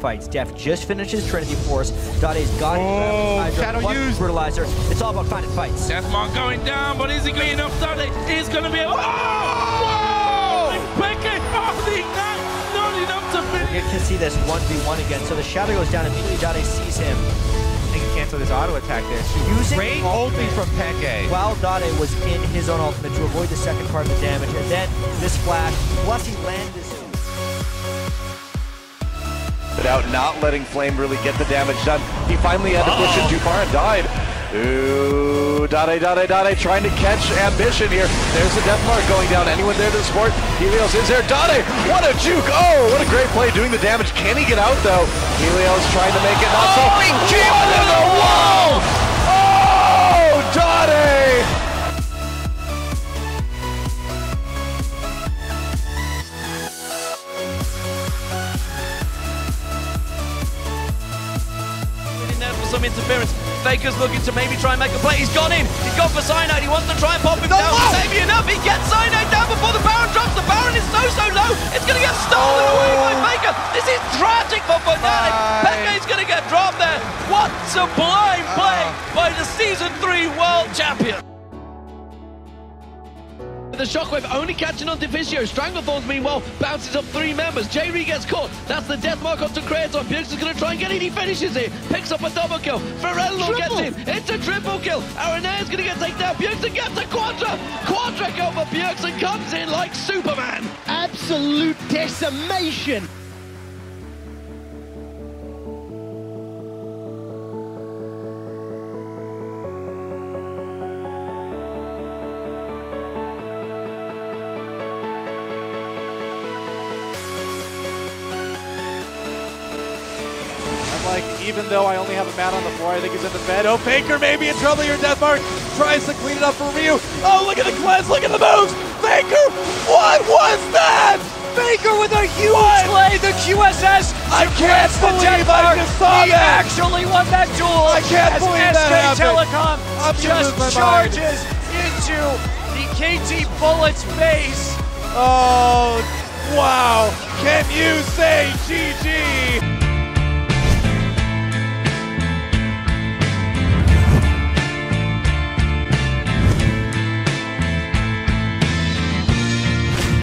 fights. Def just finishes Trinity Force. Dade's got Oh, Hydra, shadow one used. Brutalizer. It's all about finding fights. Deathmark going down, but is he going enough? Dade is going to be. Oh! Whoa! Becky! Oh, the ignite! Not enough to We finish. get to see this 1v1 again. So the shadow goes down immediately. Dade sees him. I think he canceled his auto attack there. Using Great the ulti from Peke. while Dade was in his own ultimate to avoid the second part of the damage. And then this flash, plus he landed Without not letting Flame really get the damage done. He finally had to push it too far and died. Ooh, Dade, Dade, Dade trying to catch Ambition here. There's the death mark going down. Anyone there to support? Helios is there. Dade, what a juke. Oh, what a great play doing the damage. Can he get out though? Helios trying to make it not so. Oh, some interference. Faker's looking to maybe try and make a play. He's gone in. He's gone for Cyanide. He wants to try and pop him down. whoa! Maybe enough. He gets Cyanide down before the Baron drops. The Baron is so, so low. It's going to get stolen away by oh! Faker. This is tragic for Fnatic. Peke's going to get dropped there. What sublime play ah. by the Season 3 World Champion. The shockwave only catching on Deficio. Stranglethorns, meanwhile, bounces up three members. J-Re gets caught. That's the death mark onto Kratos. Bukes is going to try and get it. He finishes it. Picks up a double kill. Ferello gets in. It's a triple kill. Aranea is going to get taken down. Bukes gets a quadra. Quadra kill Bukes and comes in like Superman. absolute decimation. Like, even though I only have a man on the floor, I think he's in the bed. Oh, Faker may be in trouble here. Deathmark tries to clean it up for Ryu. Oh, look at the cleanse, look at the moves. Faker, what was that? Faker with a huge play, the QSS. I can't believe I just saw he that. actually won that duel I can't as believe that SK happened. Telecom I'm just my mind. charges into the KT Bullets face. Oh, wow. Can you say GG?